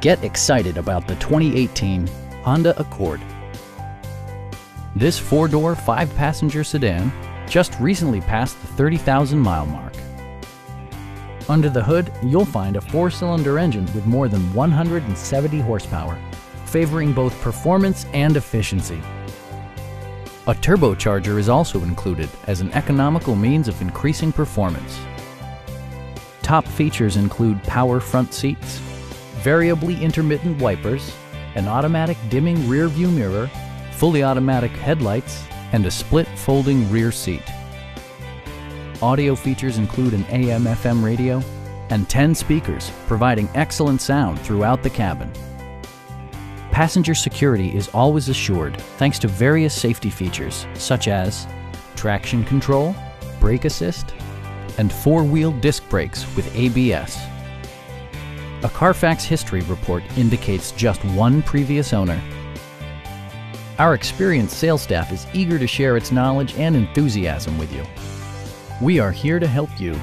Get excited about the 2018 Honda Accord. This four-door, five-passenger sedan just recently passed the 30,000 mile mark. Under the hood, you'll find a four-cylinder engine with more than 170 horsepower, favoring both performance and efficiency. A turbocharger is also included as an economical means of increasing performance. Top features include power front seats, variably intermittent wipers, an automatic dimming rear view mirror, fully automatic headlights, and a split folding rear seat. Audio features include an AM FM radio and 10 speakers, providing excellent sound throughout the cabin. Passenger security is always assured thanks to various safety features such as traction control, brake assist, and four-wheel disc brakes with ABS. A Carfax history report indicates just one previous owner. Our experienced sales staff is eager to share its knowledge and enthusiasm with you. We are here to help you